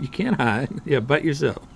You can't hide. Yeah, but yourself.